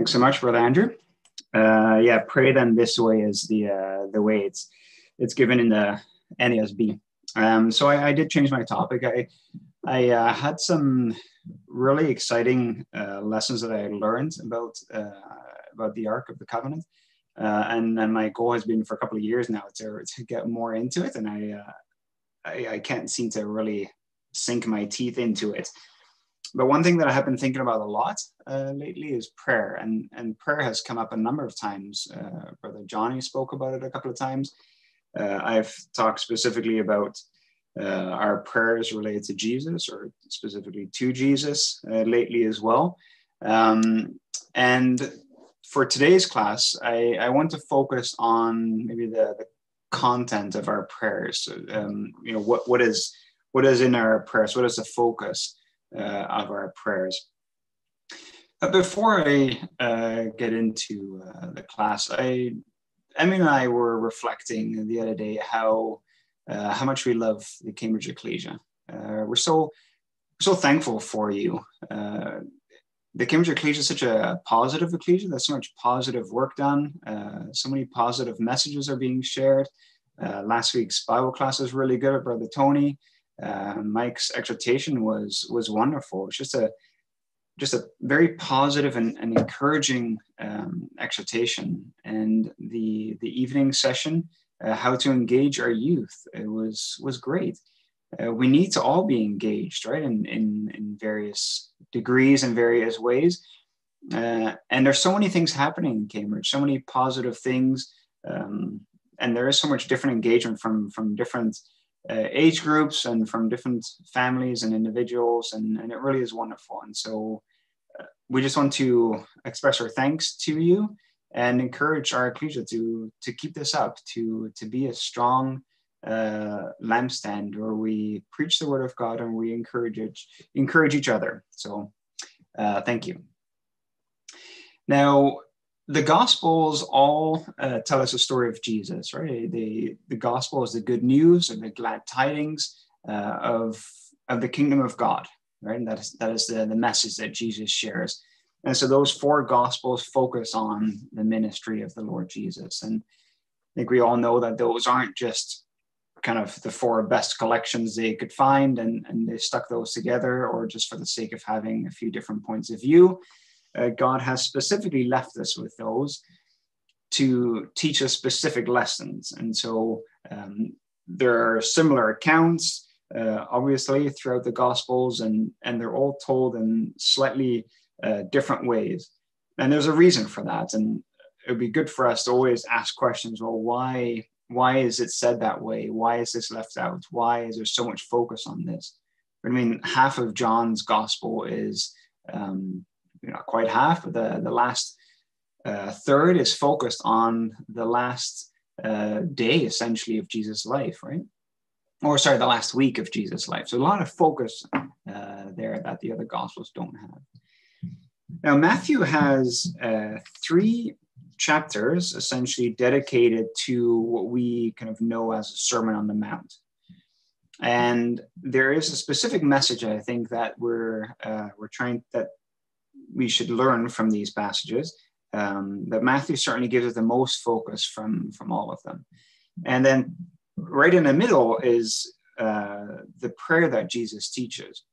Thanks so much, Brother Andrew. Uh, yeah, pray then this way is the uh, the way it's it's given in the NASB. Um, so I, I, did change my topic. I I uh, had some really exciting uh, lessons that I learned about uh, about the Ark of the Covenant, uh, and and my goal has been for a couple of years now to to get more into it, and I I, I can't seem to really sink my teeth into it but one thing that I have been thinking about a lot uh, lately is prayer, and and prayer has come up a number of times. Uh, Brother Johnny spoke about it a couple of times. Uh, I've talked specifically about uh, our prayers related to Jesus, or specifically to Jesus, uh, lately as well. Um, and for today's class, I, I want to focus on maybe the, the content of our prayers. Um, you know, what what is what is in our prayers? What is the focus? Uh, of our prayers. But before I uh, get into uh, the class, I, Emmy and I were reflecting the other day how uh, how much we love the Cambridge Ecclesia. Uh, we're so so thankful for you. Uh, the Cambridge Ecclesia is such a positive ecclesia. There's so much positive work done. so many positive messages are being shared. last week's Bible class was really good, at Brother Tony uh, Mike's exhortation was was wonderful. It's just a just a very positive and, and encouraging um, exhortation. And the the evening session, uh, how to engage our youth, it was was great. Uh, we need to all be engaged, right, in in, in various degrees and various ways. Uh, and there's so many things happening in Cambridge, so many positive things, um, and there is so much different engagement from from different uh, age groups and from different families and individuals, and, and it really is wonderful. And so uh, we just want to express our thanks to you and encourage our ecclesia to to keep this up, to to be a strong uh, lampstand where we preach the word of God and we encourage it, encourage each other. So uh, thank you. Now, the Gospels all uh, tell us a story of Jesus, right? The, the Gospel is the good news and the glad tidings uh, of, of the kingdom of God, right? And that is, that is the, the message that Jesus shares. And so those four Gospels focus on the ministry of the Lord Jesus. And I think we all know that those aren't just kind of the four best collections they could find and, and they stuck those together or just for the sake of having a few different points of view uh, God has specifically left us with those to teach us specific lessons. And so um, there are similar accounts, uh, obviously, throughout the Gospels, and, and they're all told in slightly uh, different ways. And there's a reason for that. And it would be good for us to always ask questions well, why? Why is it said that way? Why is this left out? Why is there so much focus on this? I mean, half of John's gospel is um, you know, quite half, but the, the last uh, third is focused on the last uh, day, essentially, of Jesus' life, right? Or, sorry, the last week of Jesus' life. So, a lot of focus uh, there that the other Gospels don't have. Now, Matthew has uh, three chapters essentially dedicated to what we kind of know as a Sermon on the Mount. And there is a specific message I think that we're uh, we're trying that we should learn from these passages. Um, that Matthew certainly gives us the most focus from from all of them, and then right in the middle is uh, the prayer that Jesus teaches.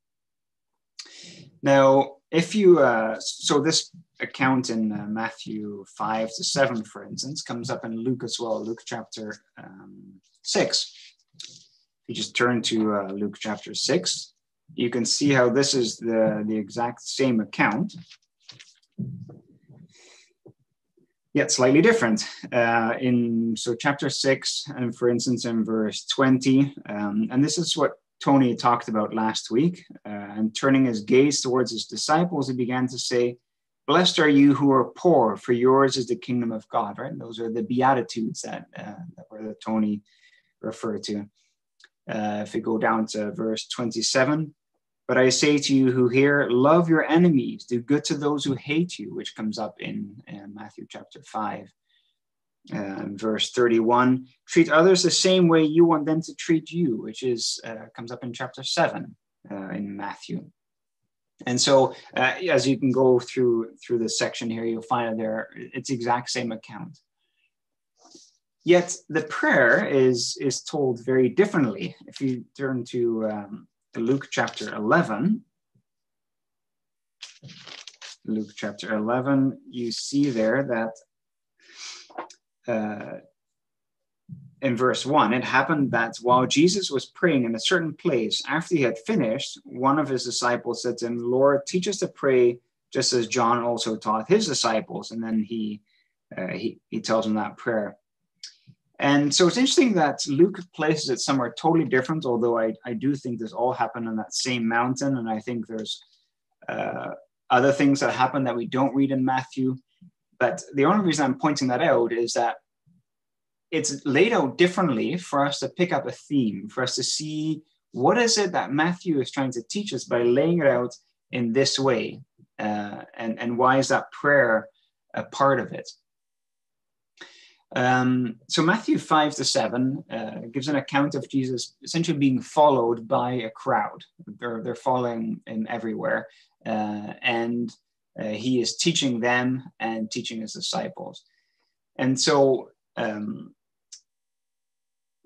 Now, if you uh, so this account in uh, Matthew five to seven, for instance, comes up in Luke as well, Luke chapter um, six. If you just turn to uh, Luke chapter six, you can see how this is the, the exact same account, yet slightly different. Uh, in so chapter six, and for instance, in verse 20, um, and this is what Tony talked about last week. Uh, and turning his gaze towards his disciples, he began to say, Blessed are you who are poor, for yours is the kingdom of God, right? And those are the Beatitudes that, uh, that were Tony referred to. Uh, if we go down to verse 27, but I say to you who hear, love your enemies, do good to those who hate you, which comes up in, in Matthew chapter 5. Uh, verse 31 treat others the same way you want them to treat you which is uh, comes up in chapter 7 uh, in matthew And so, uh, as you can go through through this section here, you'll find there it's the exact same account. Yet the prayer is is told very differently. If you turn to, um, to Luke chapter eleven, Luke chapter eleven, you see there that. Uh, in verse 1, it happened that while Jesus was praying in a certain place, after he had finished, one of his disciples said to him, Lord, teach us to pray just as John also taught his disciples. And then he, uh, he, he tells him that prayer. And so it's interesting that Luke places it somewhere totally different, although I, I do think this all happened on that same mountain. And I think there's uh, other things that happen that we don't read in Matthew. But the only reason I'm pointing that out is that it's laid out differently for us to pick up a theme, for us to see what is it that Matthew is trying to teach us by laying it out in this way, uh, and and why is that prayer a part of it? Um, so Matthew five to seven uh, gives an account of Jesus essentially being followed by a crowd. They're they're following him everywhere, uh, and uh, he is teaching them and teaching his disciples. And so um,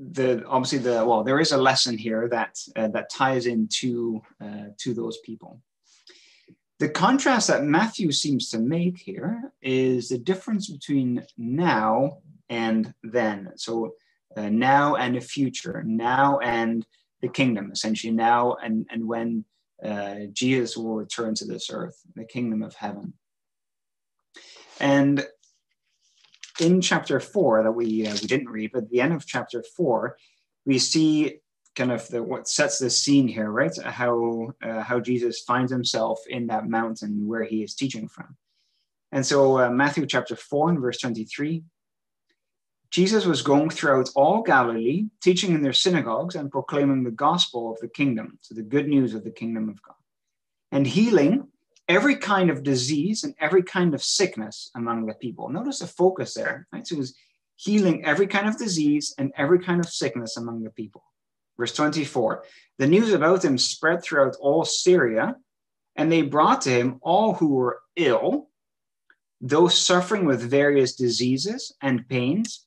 the obviously the well there is a lesson here that uh, that ties into uh, to those people the contrast that matthew seems to make here is the difference between now and then so uh, now and the future now and the kingdom essentially now and and when uh, jesus will return to this earth the kingdom of heaven and in chapter four that we uh, we didn't read, but at the end of chapter four, we see kind of the what sets the scene here, right? How uh, how Jesus finds himself in that mountain where he is teaching from. And so uh, Matthew chapter four and verse twenty three. Jesus was going throughout all Galilee, teaching in their synagogues and proclaiming the gospel of the kingdom, so the good news of the kingdom of God, and healing every kind of disease and every kind of sickness among the people. Notice the focus there, right? So he's healing every kind of disease and every kind of sickness among the people. Verse 24 The news about him spread throughout all Syria, and they brought to him all who were ill, those suffering with various diseases and pains,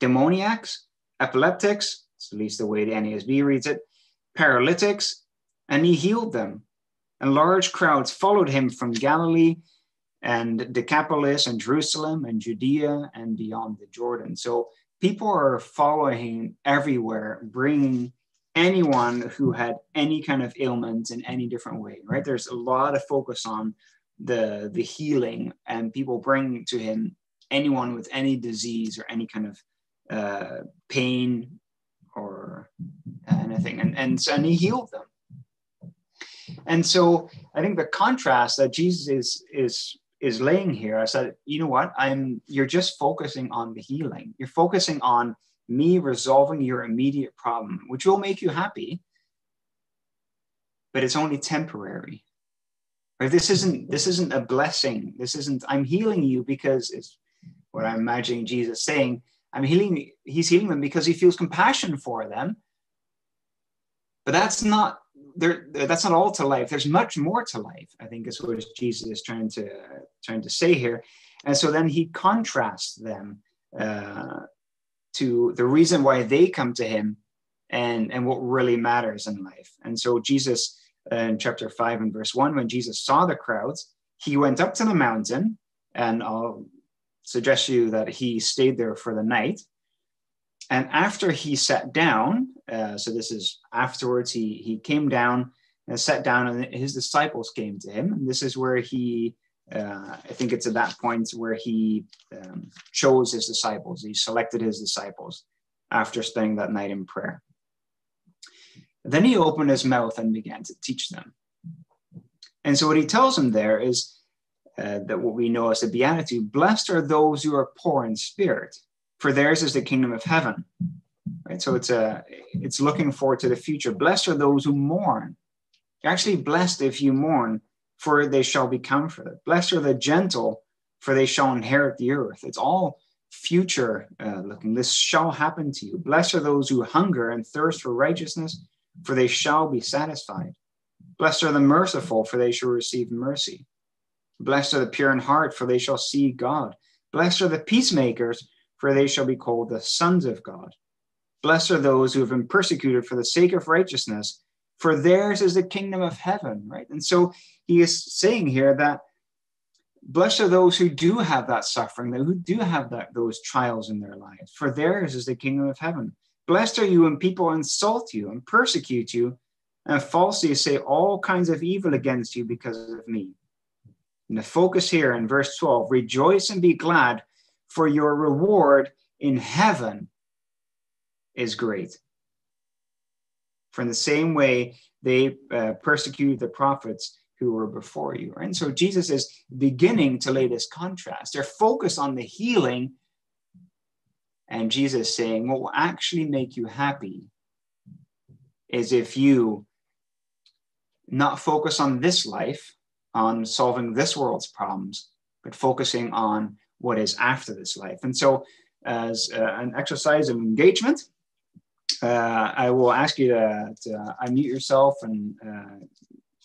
demoniacs, epileptics, it's at least the way the NASB reads it, paralytics, and he healed them and large crowds followed him from Galilee and Decapolis and Jerusalem and Judea and beyond the Jordan. So people are following him everywhere, bringing anyone who had any kind of ailment in any different way, right? There's a lot of focus on the the healing and people bring to him anyone with any disease or any kind of uh, pain or anything and, and and he healed them and so I think the contrast that Jesus is is is laying here, I said, you know what? I'm you're just focusing on the healing. You're focusing on me resolving your immediate problem, which will make you happy, but it's only temporary. This isn't this isn't a blessing. This isn't I'm healing you because it's what I'm imagining Jesus saying. I'm healing, he's healing them because he feels compassion for them. But that's not there that's not all to life. There's much more to life i think is what jesus is trying to trying to say here. And so then he contrasts them uh, to the reason why they come to him and and what really matters in life. And so jesus uh, in chapter 5 and verse 1 when jesus saw the crowds he went up to the mountain and i'll suggest to you that he stayed there for the night and after he sat down, uh, so this is afterwards, he, he came down and sat down, and his disciples came to him. And this is where he, uh, I think it's at that point where he um, chose his disciples. He selected his disciples after spending that night in prayer. Then he opened his mouth and began to teach them. And so what he tells them there is uh, that what we know as the Beatitude blessed are those who are poor in spirit for theirs is the kingdom of heaven. Right? So it's a it's looking forward to the future. Blessed are those who mourn. You're actually blessed if you mourn for they shall be comforted. Blessed are the gentle for they shall inherit the earth. It's all future uh, looking. This shall happen to you. Blessed are those who hunger and thirst for righteousness for they shall be satisfied. Blessed are the merciful, for they shall receive mercy. Blessed are the pure in heart, for they shall see God. Blessed are the peacemakers, for they shall be called the sons of God. Blessed are those who have been persecuted for the sake of righteousness, for theirs is the kingdom of heaven, right? And so he is saying here that blessed are those who do have that suffering, who do have that those trials in their lives, for theirs is the kingdom of heaven. Blessed are you when people insult you and persecute you and falsely say all kinds of evil against you because of me. And the focus here in verse 12 rejoice and be glad, for your reward in heaven is great. For in the same way they uh, persecuted the prophets who were before you. And so Jesus is beginning to lay this contrast. They're focused on the healing, and Jesus saying, What will actually make you happy is if you not focus on this life, on solving this world's problems, but focusing on what is after this life. And so, as uh, an exercise of engagement, uh, I will ask you to, to unmute yourself and uh,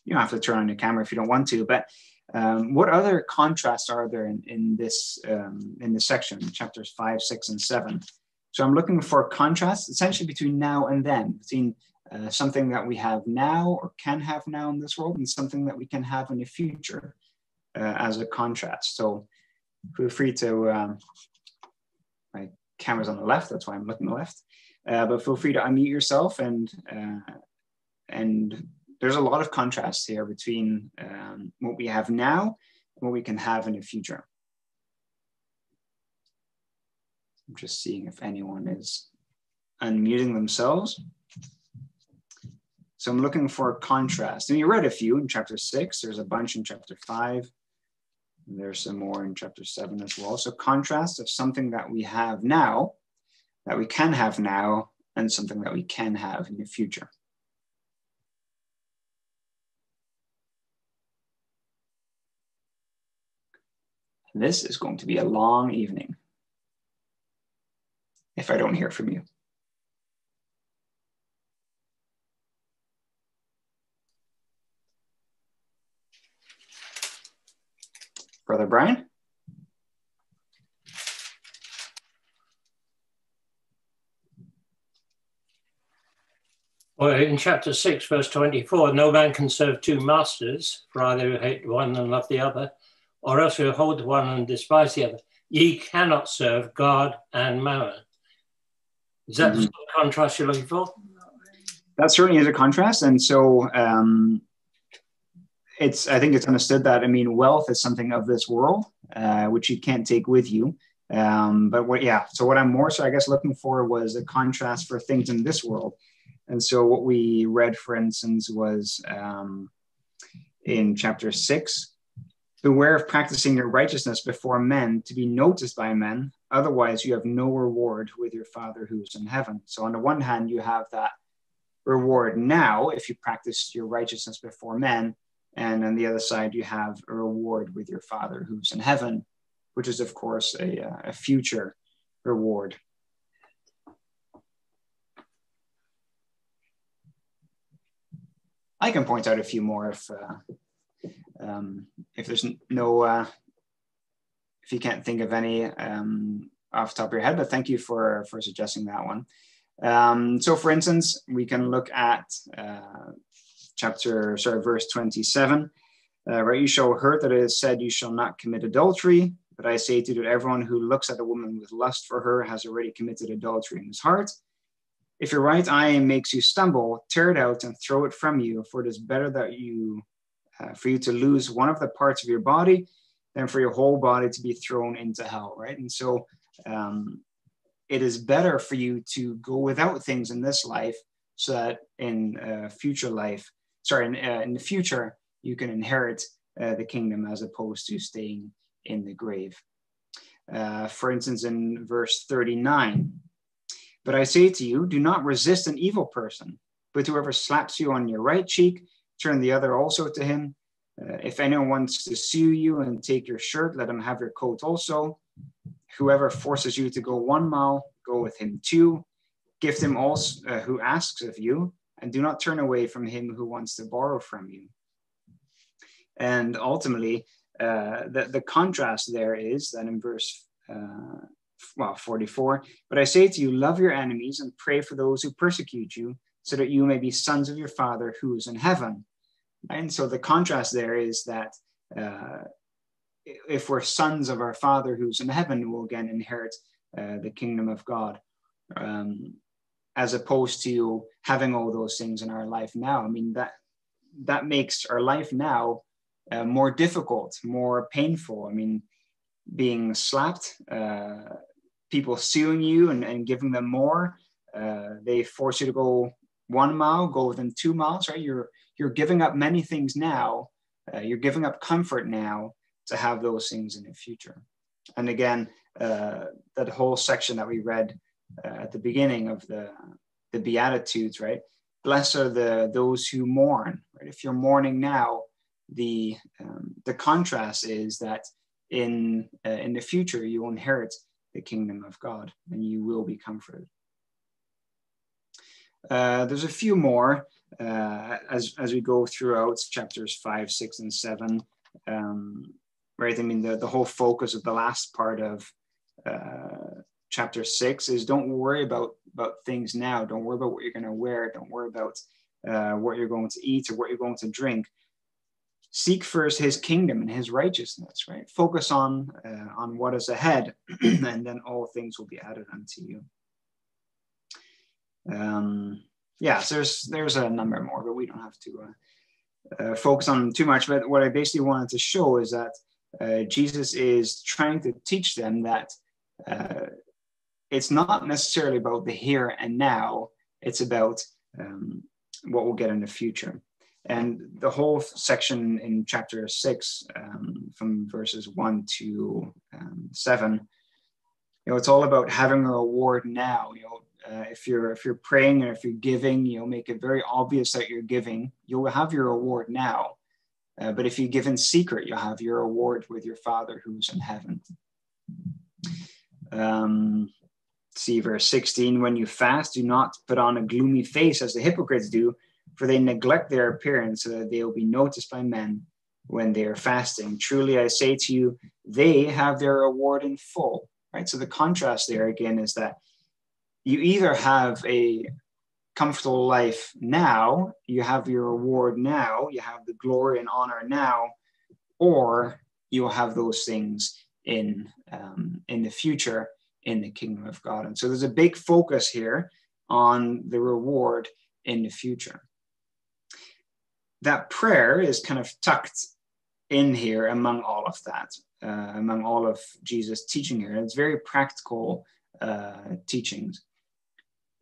you don't have to turn on your camera if you don't want to, but um, what other contrasts are there in, in this um, in this section, chapters five, six, and seven? So I'm looking for contrast essentially between now and then, between uh, something that we have now or can have now in this world and something that we can have in the future uh, as a contrast. So feel free to, um, my camera's on the left, that's why I'm looking left, uh, but feel free to unmute yourself and, uh, and there's a lot of contrast here between um, what we have now and what we can have in the future. I'm just seeing if anyone is unmuting themselves. So I'm looking for contrast. And you read a few in chapter six. There's a bunch in chapter five. There's some more in chapter seven as well. So contrast of something that we have now, that we can have now, and something that we can have in the future. This is going to be a long evening if I don't hear from you. Brother Brian? Well, in chapter 6, verse 24, no man can serve two masters, for either hate one and love the other, or else you hold one and despise the other. Ye cannot serve God and mammon. Is that mm-hmm. the contrast you're looking for? That certainly is a contrast. And so um, it's I think it's understood that I mean wealth is something of this world, uh, which you can't take with you. Um, but what yeah, so what I'm more so I guess looking for was a contrast for things in this world. And so what we read, for instance, was um, in chapter six, beware of practicing your righteousness before men to be noticed by men. Otherwise, you have no reward with your Father who's in heaven. So on the one hand, you have that reward now if you practice your righteousness before men and on the other side, you have a reward with your Father who's in heaven, which is, of course, a, uh, a future reward. I can point out a few more if uh, um, if there's no uh, if you can't think of any um, off the top of your head. But thank you for for suggesting that one. Um, so, for instance, we can look at uh, chapter, sorry, verse 27. Uh, right, you shall heard that it is said, You shall not commit adultery. But I say to you that everyone who looks at a woman with lust for her has already committed adultery in his heart. If your right eye makes you stumble, tear it out and throw it from you, for it is better that you, uh, for you to lose one of the parts of your body than for your whole body to be thrown into hell, right? And so um, it is better for you to go without things in this life so that in uh, future life sorry, in, uh, in the future, you can inherit uh, the kingdom as opposed to staying in the grave. Uh, for instance, in verse 39, but I say to you, do not resist an evil person, but whoever slaps you on your right cheek, turn the other also to him. Uh, if anyone wants to sue you and take your shirt, let him have your coat also. Whoever forces you to go one mile, go with him two. Give him also uh, who asks of you and do not turn away from him who wants to borrow from you. And ultimately, uh, the, the contrast there is that in verse uh, well 44 but i say to you love your enemies and pray for those who persecute you so that you may be sons of your father who is in heaven and so the contrast there is that uh, if we're sons of our father who's in heaven we'll again inherit uh, the kingdom of god um, as opposed to having all those things in our life now i mean that that makes our life now uh, more difficult more painful i mean being slapped uh, people suing you and, and giving them more. Uh, they force you to go one mile, go within two miles, right? You're you're giving up many things now. Uh, you're giving up comfort now to have those things in the future. And again, uh, that whole section that we read uh, at the beginning of the the Beatitudes, right? Blessed are the those who mourn. Right? If you're mourning now, the um, the contrast is that in uh, in the future you will inherit the kingdom of God, and you will be comforted. Uh, there's a few more uh, as, as we go throughout chapters five, six, and seven. Um, right? I mean, the, the whole focus of the last part of uh, chapter six is don't worry about, about things now. Don't worry about what you're going to wear. Don't worry about uh, what you're going to eat or what you're going to drink seek first his kingdom and his righteousness right focus on uh, on what is ahead and then all things will be added unto you um yeah so there's there's a number more but we don't have to uh, uh, focus on too much but what i basically wanted to show is that uh, jesus is trying to teach them that uh, it's not necessarily about the here and now it's about um, what we'll get in the future and the whole section in chapter six, um, from verses one to um, seven, you know, it's all about having a reward now. You know, uh, if you're if you're praying and if you're giving, you'll make it very obvious that you're giving. You'll have your reward now. Uh, but if you give in secret, you'll have your reward with your Father who's in heaven. Um, see verse 16 when you fast do not put on a gloomy face as the hypocrites do for they neglect their appearance so that they will be noticed by men when they are fasting. Truly, I say to you, they have their reward in full. Right. So the contrast there again is that you either have a comfortable life now, you have your reward now, you have the glory and honor now, or you'll have those things in um, in the future in the kingdom of God. And so there's a big focus here on the reward in the future that prayer is kind of tucked in here among all of that, uh, among all of Jesus' teaching here. It's very practical uh, teachings.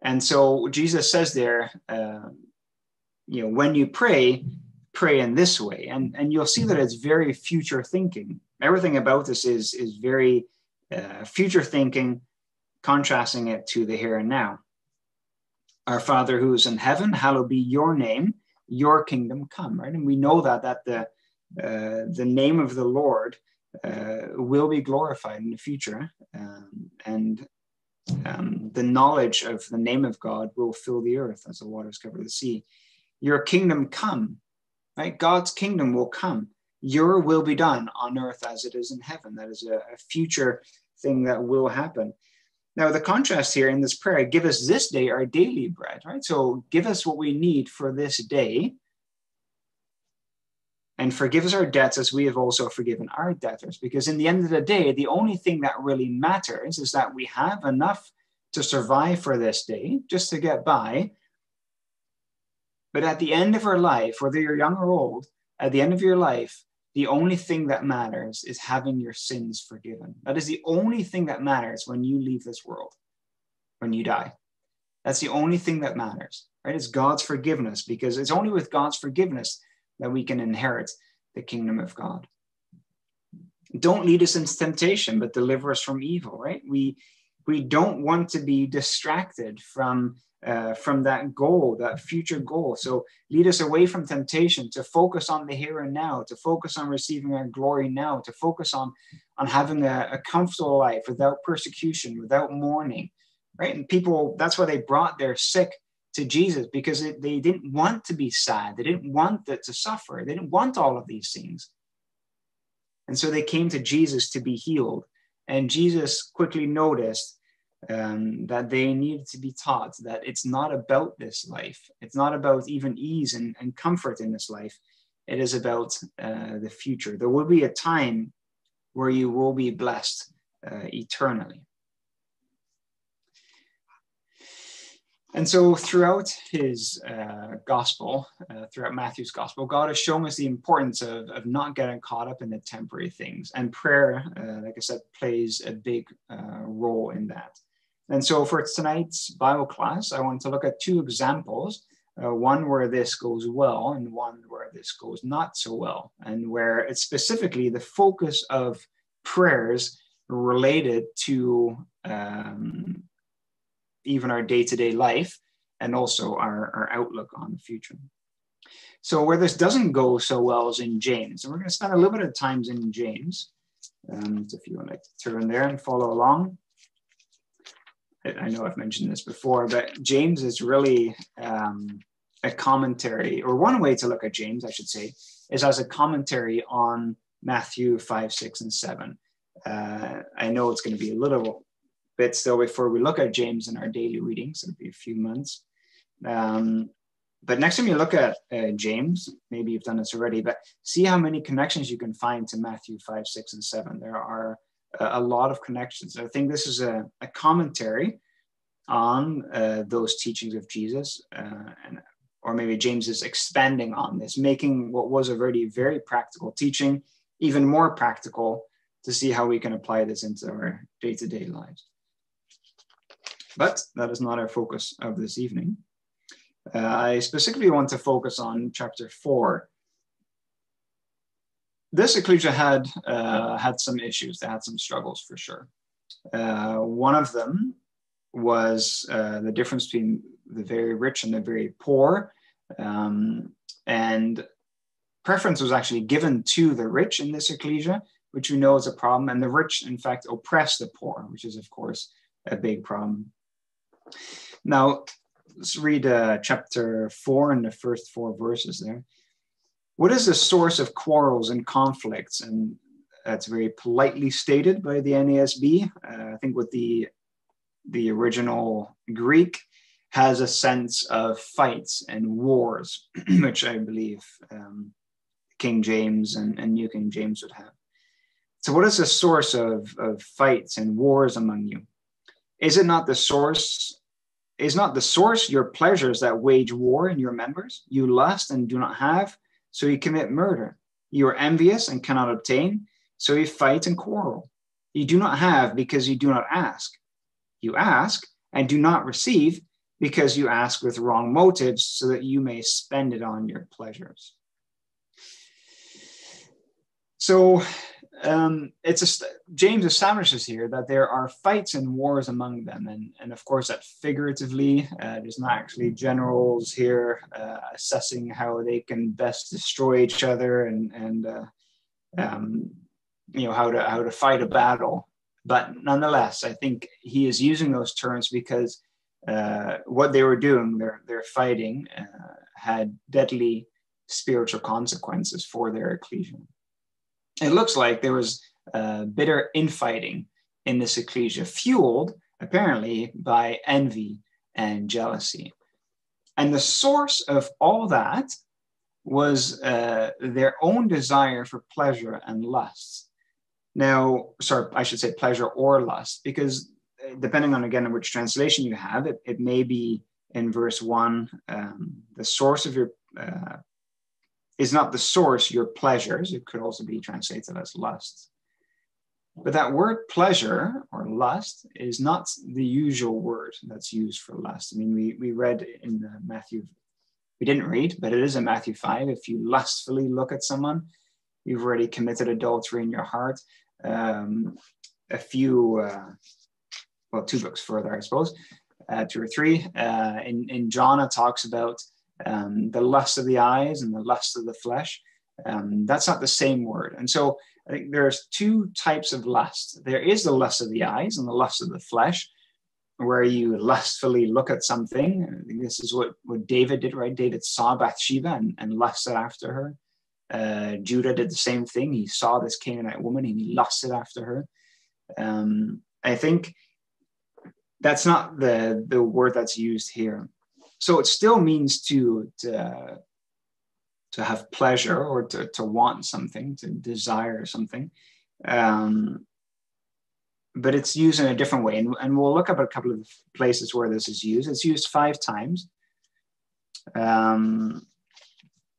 And so Jesus says there, uh, you know, when you pray, pray in this way. And, and you'll see that it's very future thinking. Everything about this is, is very uh, future thinking, contrasting it to the here and now. Our Father who is in heaven, hallowed be your name your kingdom come, right? And we know that that the uh, the name of the Lord uh, will be glorified in the future, um, and um, the knowledge of the name of God will fill the earth as the waters cover the sea. Your kingdom come, right? God's kingdom will come. Your will be done on earth as it is in heaven. That is a, a future thing that will happen. Now, the contrast here in this prayer, give us this day our daily bread, right? So give us what we need for this day. And forgive us our debts as we have also forgiven our debtors. Because in the end of the day, the only thing that really matters is that we have enough to survive for this day, just to get by. But at the end of our life, whether you're young or old, at the end of your life, the only thing that matters is having your sins forgiven. That is the only thing that matters when you leave this world, when you die. That's the only thing that matters, right? It's God's forgiveness because it's only with God's forgiveness that we can inherit the kingdom of God. Don't lead us into temptation, but deliver us from evil, right? We we don't want to be distracted from uh, from that goal, that future goal. So lead us away from temptation to focus on the here and now, to focus on receiving our glory now, to focus on on having a, a comfortable life without persecution, without mourning, right? And people, that's why they brought their sick to Jesus because it, they didn't want to be sad. They didn't want to suffer. They didn't want all of these things. And so they came to Jesus to be healed. And Jesus quickly noticed um, that they need to be taught that it's not about this life. It's not about even ease and, and comfort in this life. It is about uh, the future. There will be a time where you will be blessed uh, eternally. And so, throughout his uh, gospel, uh, throughout Matthew's gospel, God is showing us the importance of, of not getting caught up in the temporary things. And prayer, uh, like I said, plays a big uh, role in that. And so, for tonight's Bible class, I want to look at two examples uh, one where this goes well, and one where this goes not so well, and where it's specifically the focus of prayers related to um, even our day-to-day life and also our, our outlook on the future. So where this doesn't go so well is in James. And we're going to spend a little bit of time in James. Um, if you want to turn there and follow along. I know I've mentioned this before, but James is really um, a commentary, or one way to look at James, I should say, is as a commentary on Matthew 5, 6, and 7. Uh, I know it's going to be a little bit still before we look at James in our daily readings. It'll be a few months. Um, but next time you look at uh, James, maybe you've done this already, but see how many connections you can find to Matthew 5, 6, and 7. There are a, lot of connections. I think this is a, a commentary on uh, those teachings of Jesus, uh, and, or maybe James is expanding on this, making what was already very practical teaching even more practical to see how we can apply this into our day to day lives. But that is not our focus of this evening. Uh, I specifically want to focus on chapter four. This ecclesia had uh, had some issues. They had some struggles for sure. Uh, one of them was uh, the difference between the very rich and the very poor, um, and preference was actually given to the rich in this ecclesia, which we know is a problem. And the rich, in fact, oppress the poor, which is, of course, a big problem. Now, let's read uh, chapter four and the first four verses there. What is the source of quarrels and conflicts? And that's very politely stated by the NASB. Uh, I think with the the original Greek has a sense of fights and wars, which I believe um, King James and, and New King James would have. So, what is the source of, of fights and wars among you? Is it not the source is not the source your pleasures that wage war in your members? You lust and do not have, so you commit murder. You are envious and cannot obtain, so you fight and quarrel. You do not have because you do not ask. You ask and do not receive because you ask with wrong motives, so that you may spend it on your pleasures. So um, it's a, James establishes here that there are fights and wars among them, and, and of course that figuratively, uh, there's not actually generals here uh, assessing how they can best destroy each other and and uh, um, you know how to how to fight a battle. But nonetheless, I think he is using those terms because uh, what they were doing, their their fighting, uh, had deadly spiritual consequences for their ecclesia it looks like there was uh, bitter infighting in this ecclesia, fueled apparently by envy and jealousy. And the source of all that was uh, their own desire for pleasure and lust. Now, sorry, I should say pleasure or lust, because uh, depending on again which translation you have, it, it may be in verse one, um, the source of your uh, is not the source your pleasures. It could also be translated as lust. But that word pleasure or lust is not the usual word that's used for lust. I mean, we, we read in Matthew, we didn't read, but it is in Matthew 5. If you lustfully look at someone, you've already committed adultery in your heart. Um, a few, uh, well, two books further, I suppose, uh, two or three. Uh, in, in John, it talks about um, the lust of the eyes and the lust of the flesh. Um, that's not the same word. And so I think there's two types of lust. There is the lust of the eyes and the lust of the flesh. where you lustfully look at something. I think this is what, what David did, right? David saw Bathsheba and, and lusted after her. Uh, Judah did the same thing. He saw this Canaanite woman and he lusted after her. Um, I think that's not the, the word that's used here. So it still means to, to, to have pleasure or to, to want something, to desire something. Um, but it's used in a different way. And, and we'll look up a couple of places where this is used. It's used five times. Um,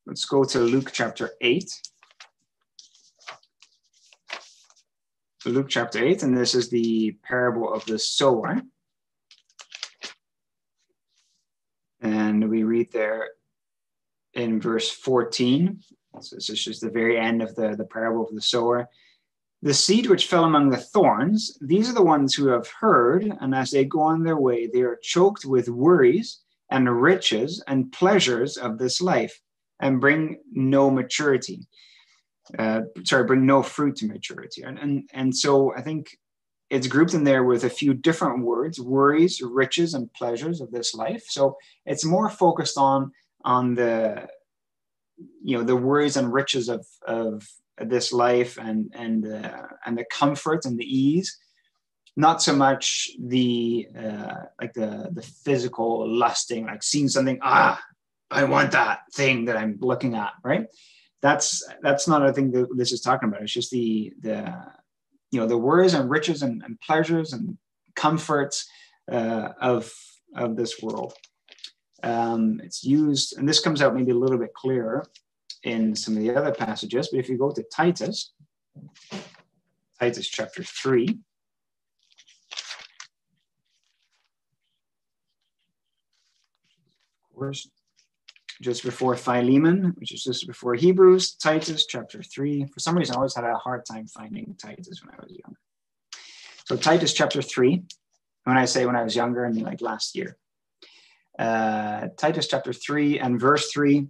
let's go to Luke chapter 8. Luke chapter 8, and this is the parable of the sower. And we read there in verse 14. So this is just the very end of the, the parable of the sower. The seed which fell among the thorns, these are the ones who have heard, and as they go on their way, they are choked with worries and riches and pleasures of this life, and bring no maturity. Uh, sorry, bring no fruit to maturity. And, and, and so I think it's grouped in there with a few different words worries, riches, and pleasures of this life. So it's more focused on on the you know the worries and riches of of this life and and uh, and the comfort and the ease. Not so much the uh, like the the physical lusting like seeing something ah i want that thing that i'm looking at right? That's that's not a thing that this is talking about. It's just the the you know the worries and riches and, and pleasures and comforts uh, of of this world. Um, it's used and this comes out maybe a little bit clearer in some of the other passages, but if you go to Titus, Titus chapter 3, of course, just before Philemon, which is just before Hebrews, Titus chapter 3. For some reason, I always had a hard time finding Titus when I was younger. So, Titus chapter 3, when I say when I was younger, I mean like last year. Uh, Titus chapter 3 and verse 3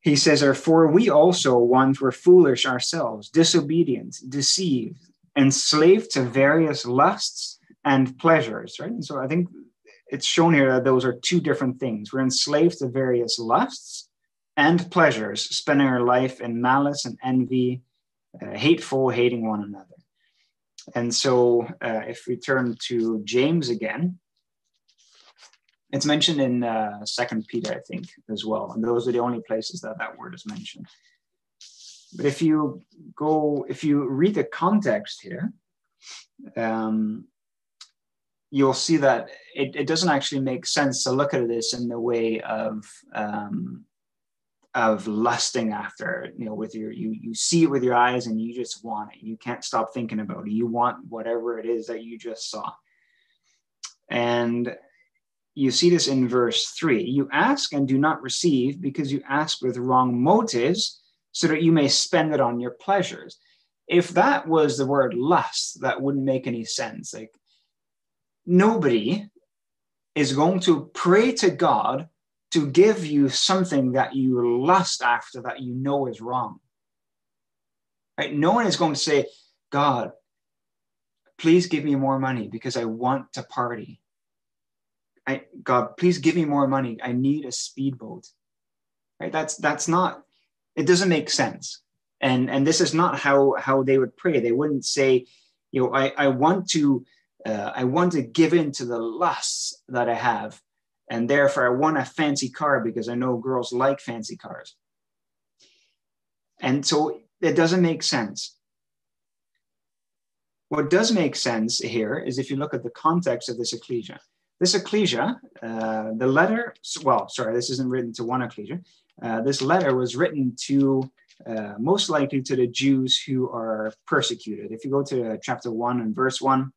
he says, For we also once were foolish ourselves, disobedient, deceived, enslaved to various lusts and pleasures, right? And so I think it's shown here that those are two different things. We're enslaved to various lusts and pleasures, spending our life in malice and envy, uh, hateful, hating one another. And so uh, if we turn to James again, it's mentioned in uh, Second Peter, I think, as well, and those are the only places that that word is mentioned. But if you go, if you read the context here, um, you'll see that it, it, doesn't actually make sense to look at this in the way of um, of lusting after you know with your you you see it with your eyes and you just want it. You can't stop thinking about it. You want whatever it is that you just saw. And you see this in verse 3 you ask and do not receive because you ask with wrong motives so that you may spend it on your pleasures. If that was the word lust that wouldn't make any sense. Like nobody is going to pray to god to give you something that you lust after that you know is wrong right no one is going to say god please give me more money because i want to party I, God, please give me more money. I need a speedboat. Right? That's that's not. It doesn't make sense. And and this is not how how they would pray. They wouldn't say, you know, I I want to uh, I want to give in to the lusts that I have, and therefore I want a fancy car because I know girls like fancy cars. And so it doesn't make sense. What does make sense here is if you look at the context of this ecclesia. This ecclesia, uh, the letter, well, sorry, this isn't written to one ecclesia. Uh, this letter was written to uh, most likely to the Jews who are persecuted. If you go to chapter 1 and verse 1,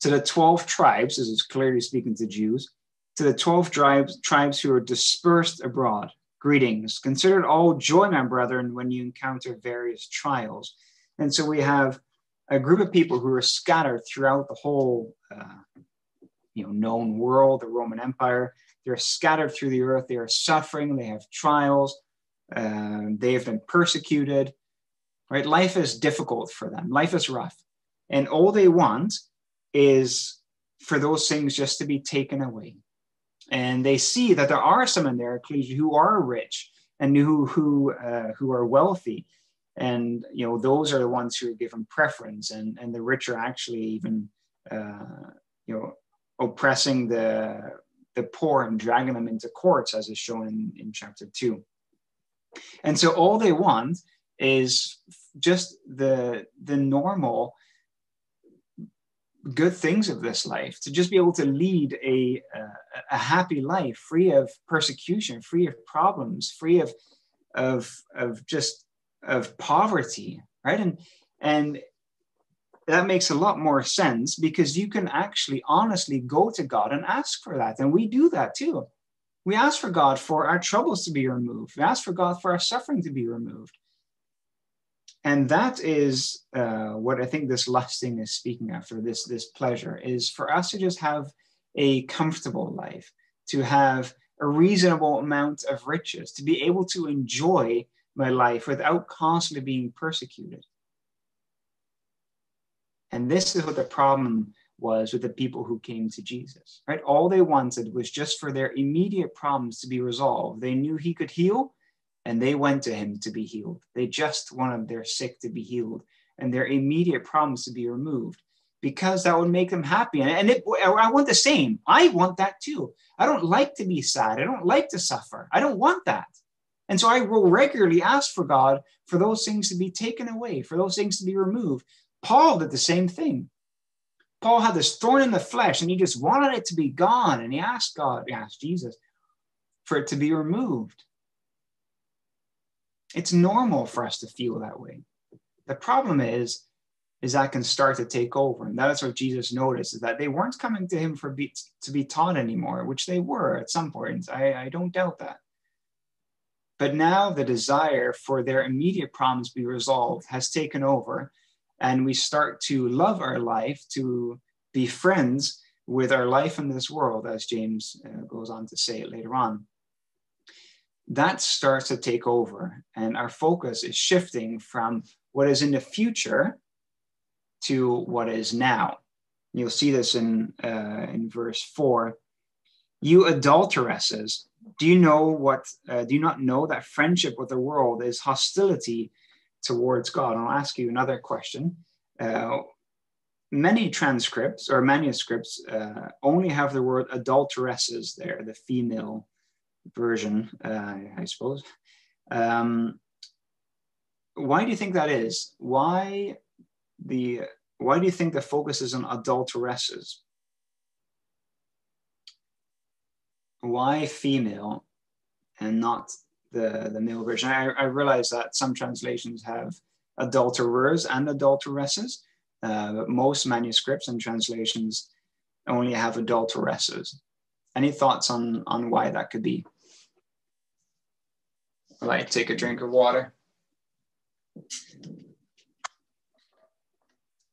to the 12 tribes, this is clearly speaking to Jews, to the 12 tribes, tribes who are dispersed abroad, greetings. Consider it all joy, my brethren, when you encounter various trials. And so we have a group of people who are scattered throughout the whole uh, you know, known world, the Roman Empire. They're scattered through the earth. They are suffering. They have trials. Uh, they have been persecuted. Right? Life is difficult for them. Life is rough, and all they want is for those things just to be taken away. And they see that there are some in their ecclesia who are rich and who who uh, who are wealthy, and you know those are the ones who are given preference, and and the rich are actually even uh, you know oppressing the the poor and dragging them into courts, as is shown in, in chapter two. And so all they want is just the the normal good things of this life to just be able to lead a, a, a happy life free of persecution free of problems free of of of just of poverty right? And and that makes a lot more sense because you can actually honestly go to god and ask for that. And we do that too. We ask for god for our troubles to be removed. We ask for god for our suffering to be removed and that is uh, what I think this lusting is speaking after this this pleasure is for us to just have a comfortable life, to have a reasonable amount of riches, to be able to enjoy my life without constantly being persecuted. And this is what the problem was with the people who came to Jesus, right? All they wanted was just for their immediate problems to be resolved. They knew he could heal, and they went to him to be healed. They just wanted their sick to be healed and their immediate problems to be removed because that would make them happy. And it, I want the same. I want that too. I don't like to be sad. I don't like to suffer. I don't want that. And so I will regularly ask for God for those things to be taken away, for those things to be removed. Paul did the same thing. Paul had this thorn in the flesh and he just wanted it to be gone. And he asked God, he asked Jesus for it to be removed. It's normal for us to feel that way. The problem is, is that can start to take over. And that is what Jesus noticed, is that they weren't coming to him for be, to be taught anymore, which they were at some point. I, I don't doubt that. But now the desire for their immediate problems be resolved has taken over, and we start to love our life, to be friends with our life in this world, as James uh, goes on to say it later on that starts to take over and our focus is shifting from what is in the future to what is now. You'll see this in uh, in verse 4 you adulteresses do you know what uh, do you not know that friendship with the world is hostility towards god? I'll ask you another question. Uh, many transcripts or manuscripts uh, only have the word adulteresses there the female version, uh, I suppose. Um, why do you think that is? Why the why do you think the focus is on adulteresses? Why female and not the, the male version? I, I realize that some translations have adulterers and adulteresses, uh, but most manuscripts and translations only have adulteresses. Any thoughts on, on why that could be? Like take a drink of water.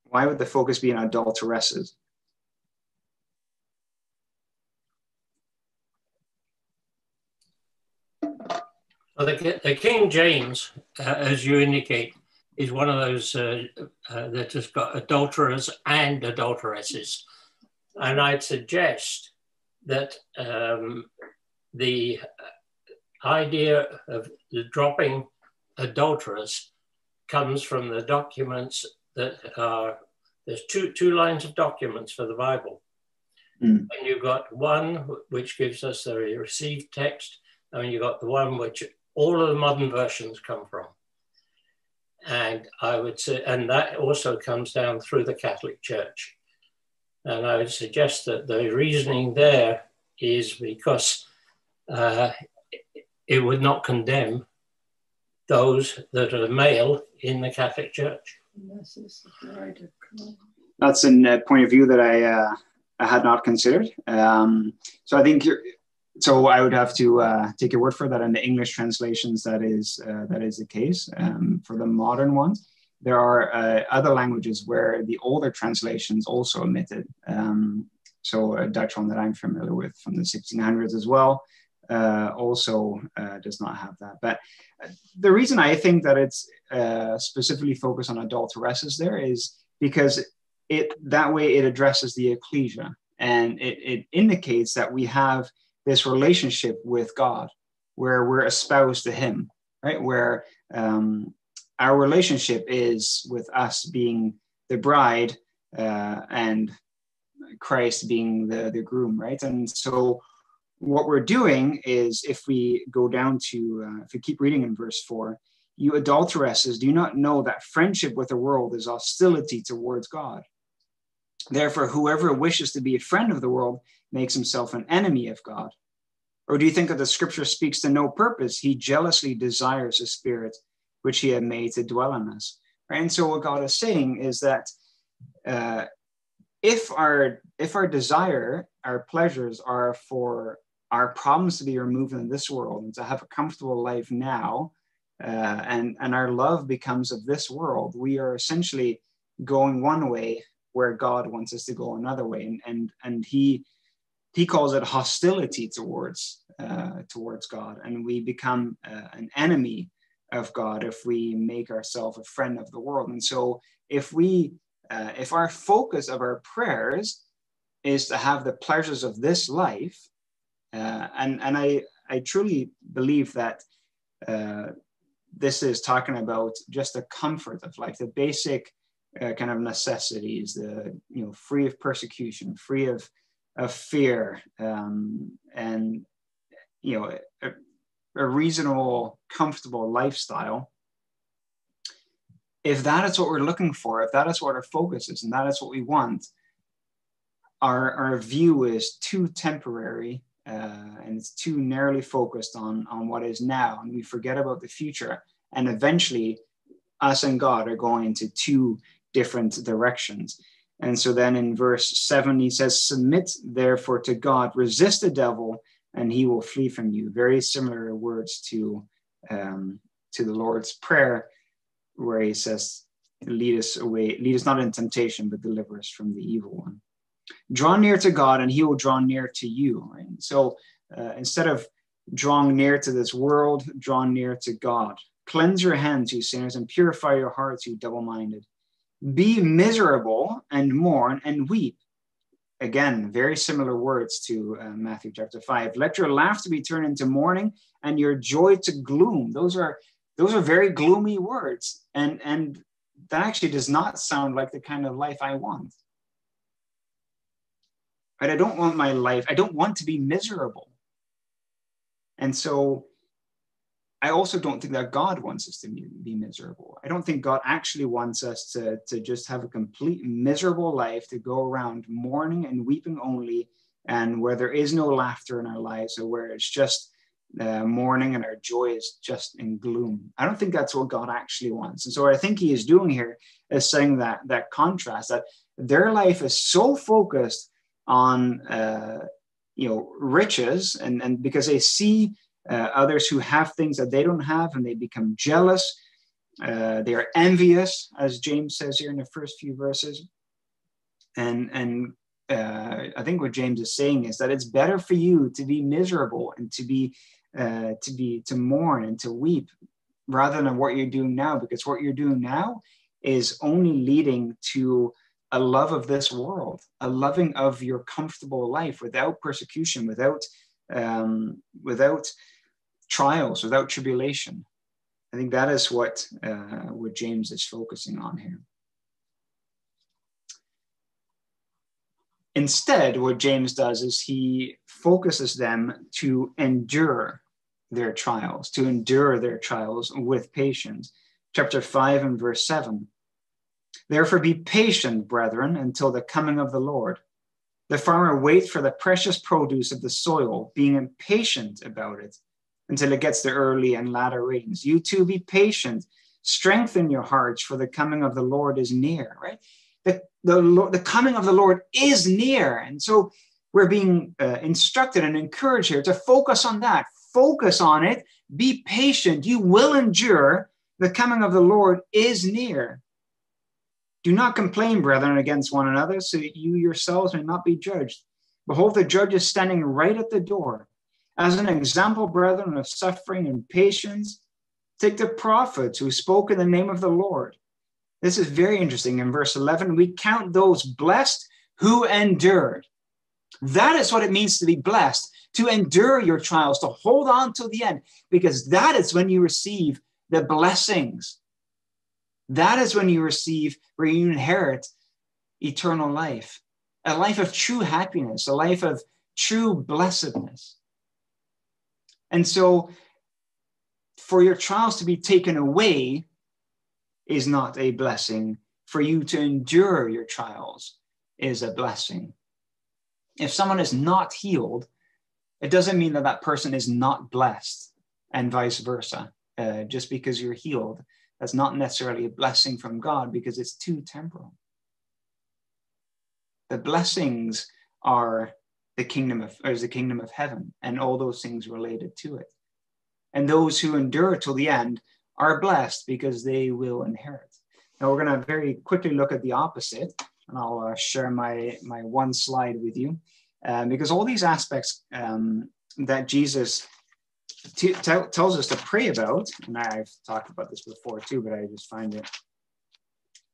Why would the focus be on adulteresses? Well, the, the King James, uh, as you indicate, is one of those uh, uh, that has got adulterers and adulteresses. And I'd suggest that um, the idea of the dropping adulterers comes from the documents that are there's two two lines of documents for the Bible. Mm. And you've got one which gives us the received text, and you've got the one which all of the modern versions come from. And I would say, and that also comes down through the Catholic Church. And I would suggest that the reasoning there is because uh, it would not condemn those that are male in the Catholic Church. That's a point of view that I, uh, I had not considered. Um, so I think you're, so I would have to uh, take your word for that. In the English translations, that is uh, that is the case. Um, for the modern ones, there are uh, other languages where the older translations also omitted. Um, so a Dutch one that I'm familiar with from the 1600s as well uh, also uh, does not have that. But the reason I think that it's uh, specifically focused on adulteresses there is because it that way it addresses the ecclesia and it, it indicates that we have this relationship with God where we're espoused to Him, right? Where um, our relationship is with us being the bride uh, and Christ being the, the groom, right? And so what we're doing is if we go down to, uh, if we keep reading in verse 4, you adulteresses do you not know that friendship with the world is hostility towards God. Therefore, whoever wishes to be a friend of the world makes himself an enemy of God. Or do you think that the scripture speaks to no purpose? He jealously desires a spirit which he had made to dwell in us. Right? And so what God is saying is that uh, if our if our desire, our pleasures are for our problems to be removed in this world and to have a comfortable life now, uh, and and our love becomes of this world, we are essentially going one way where God wants us to go another way, and and and he he calls it hostility towards uh, towards God, and we become uh, an enemy of God if we make ourselves a friend of the world. And so, if we uh, if our focus of our prayers is to have the pleasures of this life, uh, and and I I truly believe that uh, this is talking about just the comfort of life, the basic uh, kind of necessities, the you know free of persecution, free of of fear, um, and you know a, reasonable, comfortable lifestyle if that is what we're looking for, if that is what our focus is, and that is what we want, our, our view is too temporary uh, and it's too narrowly focused on, on what is now, and we forget about the future. And eventually, us and God are going into two different directions. And so then in verse 7, he says, Submit therefore to God, resist the devil, and he will flee from you. Very similar words to, um, to the Lord's Prayer where he says, Lead us away, lead us not in temptation, but deliver us from the evil one. Draw near to God, and he will draw near to you. So uh, instead of drawing near to this world, draw near to God. Cleanse your hands, you sinners, and purify your hearts, you double minded. Be miserable and mourn and weep. Again, very similar words to uh, Matthew chapter 5. Let your laughter be turned into mourning and your joy to gloom. Those are those are very gloomy words and and that actually does not sound like the kind of life i want right i don't want my life i don't want to be miserable and so i also don't think that god wants us to be miserable i don't think god actually wants us to, to just have a complete miserable life to go around mourning and weeping only and where there is no laughter in our lives or where it's just uh, mourning and our joy is just in gloom. I don't think that's what God actually wants. And so what I think he is doing here is saying that that contrast that their life is so focused on uh, you know riches and and because they see uh, others who have things that they don't have and they become jealous. Uh, they are envious, as James says here in the first few verses. And and uh, I think what James is saying is that it's better for you to be miserable and to be uh, to be to mourn and to weep rather than what you're doing now because what you're doing now is only leading to a love of this world a loving of your comfortable life without persecution without um, without trials without tribulation i think that is what uh, what james is focusing on here Instead, what James does is he focuses them to endure their trials, to endure their trials with patience. Chapter 5 and verse 7. Therefore, be patient, brethren, until the coming of the Lord. The farmer waits for the precious produce of the soil, being impatient about it until it gets the early and latter rains. You too be patient. Strengthen your hearts, for the coming of the Lord is near, right? the, the, Lord, the coming of the Lord is near. And so we're being uh, instructed and encouraged here to focus on that. Focus on it. Be patient. You will endure. The coming of the Lord is near. Do not complain, brethren, against one another, so that you yourselves may not be judged. Behold, the judge is standing right at the door. As an example, brethren, of suffering and patience, take the prophets who spoke in the name of the Lord This is very interesting. In verse 11, we count those blessed who endured. That is what it means to be blessed, to endure your trials, to hold on to the end, because that is when you receive the blessings. That is when you receive, where you inherit eternal life, a life of true happiness, a life of true blessedness. And so, for your trials to be taken away is not a blessing. For you to endure your trials is a blessing. If someone is not healed, it doesn't mean that that person is not blessed, and vice versa. Uh, just because you're healed, that's not necessarily a blessing from God because it's too temporal. The blessings are the kingdom of, or is the kingdom of heaven, and all those things related to it. And those who endure till the end are blessed because they will inherit. Now we're going to very quickly look at the opposite, and I'll uh, share my my one slide with you, um, because all these aspects um, that Jesus t- t- tells us to pray about, and I've talked about this before too, but I just find it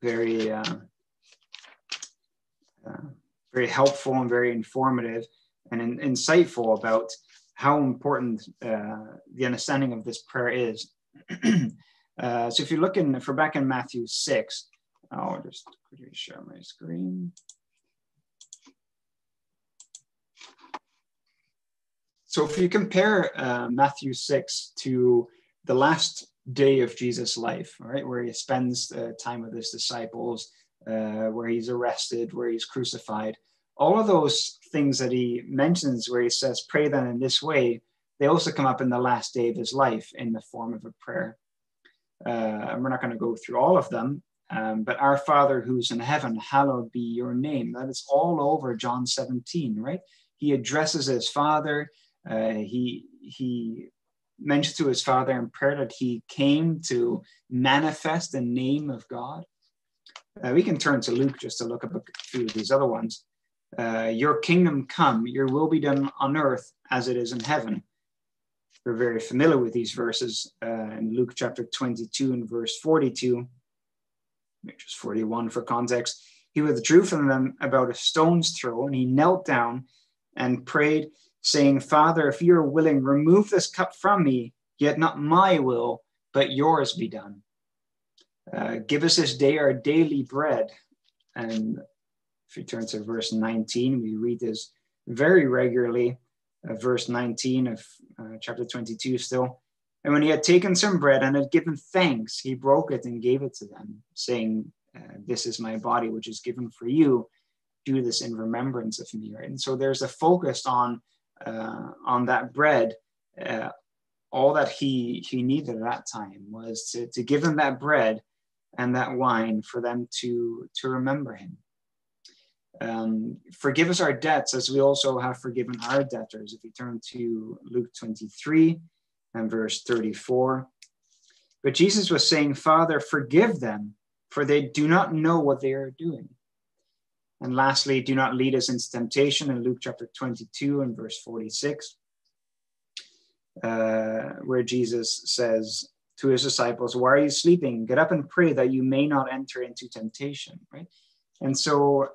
very uh, uh, very helpful and very informative and in, insightful about how important uh, the understanding of this prayer is. uh, so if you look in, if we're back in Matthew 6, I'll just quickly share my screen. So if you compare uh, Matthew 6 to the last day of Jesus' life, right, where he spends uh, time with his disciples, uh, where he's arrested, where he's crucified, all of those things that he mentions where he says, pray then in this way, they also come up in the last day of his life in the form of a prayer. Uh, and we're not going to go through all of them, um, but our Father who's in heaven, hallowed be your name. That is all over John 17, right? He addresses his Father. Uh, he he mentions to his Father in prayer that he came to manifest the name of God. Uh, we can turn to Luke just to look up a few of these other ones. Uh, your kingdom come, your will be done on earth as it is in heaven. We're very familiar with these verses uh, in Luke chapter 22 and verse 42, which is 41 for context. He withdrew from them about a stone's throw and he knelt down and prayed, saying, Father, if you are willing, remove this cup from me, yet not my will, but yours be done. Uh, give us this day our daily bread. And if you turn to verse 19, we read this very regularly, uh, verse 19 of uh, chapter 22 still. And when he had taken some bread and had given thanks, he broke it and gave it to them, saying, uh, This is my body, which is given for you. Do this in remembrance of me. Right? And so there's a focus on uh, on that bread. All that he he needed at that time was to, to give them that bread and that wine for them to to remember him um, forgive us our debts as we also have forgiven our debtors. If you turn to Luke 23 and verse 34. But Jesus was saying, Father, forgive them, for they do not know what they are doing. And lastly, do not lead us into temptation in Luke chapter 22 and verse 46, uh, where Jesus says to his disciples, Why are you sleeping? Get up and pray that you may not enter into temptation, right? And so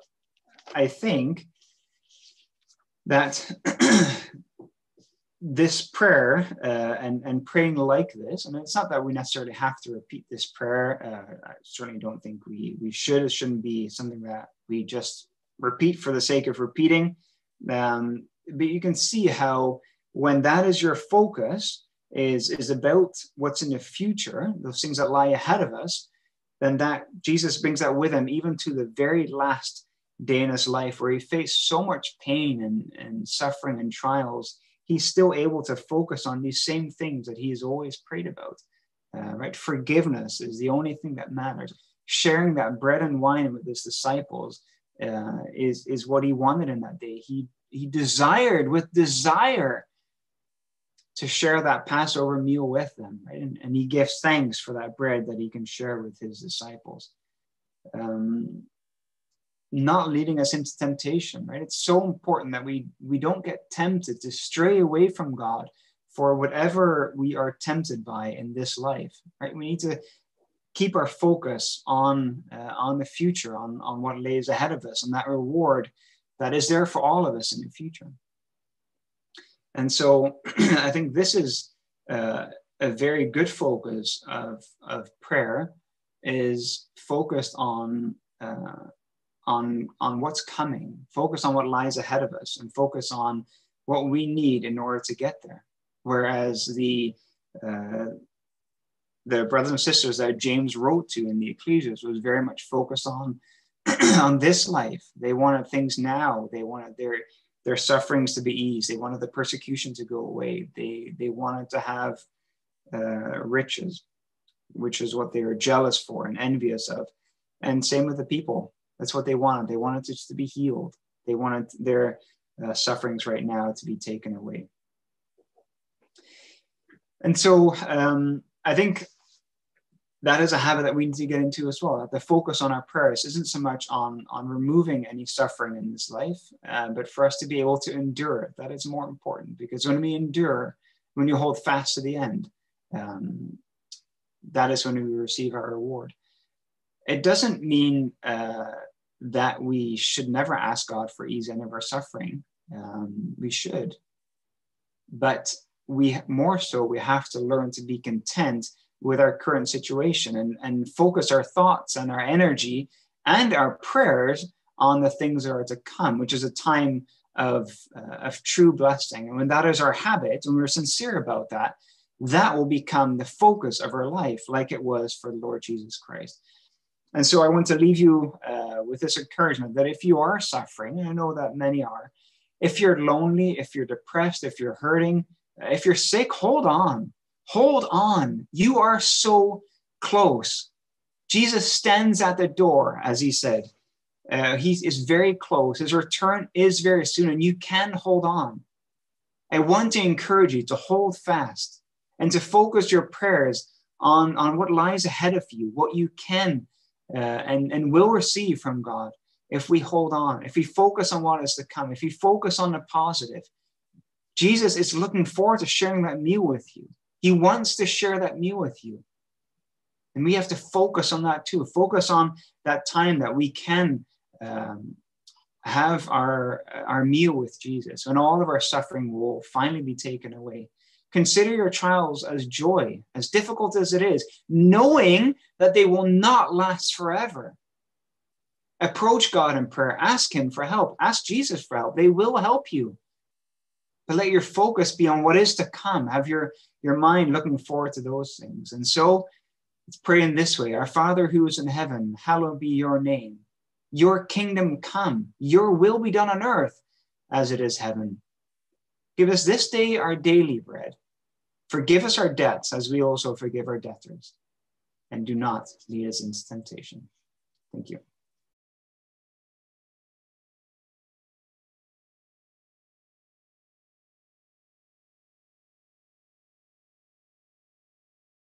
I think that this prayer uh, and, and praying like this, and it's not that we necessarily have to repeat this prayer. Uh, I certainly don't think we, we should. It shouldn't be something that we just repeat for the sake of repeating. Um, but you can see how when that is your focus, is, is about what's in the future, those things that lie ahead of us, then that Jesus brings that with him even to the very last day in his life where he faced so much pain and, and suffering and trials, he's still able to focus on these same things that he has always prayed about. Uh, right? Forgiveness is the only thing that matters. Sharing that bread and wine with his disciples uh, is, is what he wanted in that day. He, he desired with desire to share that Passover meal with them, right? And, and he gives thanks for that bread that he can share with his disciples. Um, not leading us into temptation, right? It's so important that we we don't get tempted to stray away from God for whatever we are tempted by in this life, right? We need to keep our focus on uh, on the future, on on what lays ahead of us, and that reward that is there for all of us in the future. And so, I think this is uh, a very good focus of of prayer is focused on uh, on on what's coming, focus on what lies ahead of us, and focus on what we need in order to get there. Whereas the uh, the brothers and sisters that James wrote to in the ecclesias was very much focused on on this life. They wanted things now. They wanted their their sufferings to be eased. They wanted the persecution to go away. They they wanted to have uh, riches, which is what they were jealous for and envious of. And same with the people. That's what they wanted. They wanted just to be healed. They wanted their uh, sufferings right now to be taken away. And so um, I think that is a habit that we need to get into as well. That The focus on our prayers isn't so much on, on removing any suffering in this life, uh, but for us to be able to endure. That is more important because when we endure, when you hold fast to the end, um, that is when we receive our reward. It doesn't mean uh, that we should never ask God for ease of our suffering. Um, we should. But we more so, we have to learn to be content with our current situation and, and focus our thoughts and our energy and our prayers on the things that are to come, which is a time of, uh, of true blessing. And when that is our habit, and we're sincere about that, that will become the focus of our life, like it was for the Lord Jesus Christ. And so I want to leave you uh, with this encouragement that if you are suffering, and I know that many are, if you're lonely, if you're depressed, if you're hurting, if you're sick, hold on. Hold on. You are so close. Jesus stands at the door, as he said. Uh, he is very close. His return is very soon, and you can hold on. I want to encourage you to hold fast and to focus your prayers on, on what lies ahead of you, what you can uh, and, and will receive from God if we hold on, if we focus on what is to come, if we focus on the positive. Jesus is looking forward to sharing that meal with you. He wants to share that meal with you. And we have to focus on that too. Focus on that time that we can um, have our, our meal with Jesus, and all of our suffering will finally be taken away. Consider your trials as joy, as difficult as it is, knowing that they will not last forever. Approach God in prayer, ask Him for help, ask Jesus for help. They will help you. But let your focus be on what is to come. Have your, your mind looking forward to those things. And so let's pray in this way Our Father who is in heaven, hallowed be your name. Your kingdom come, your will be done on earth as it is heaven. Give us this day our daily bread. Forgive us our debts as we also forgive our debtors. And do not lead us into temptation. Thank you.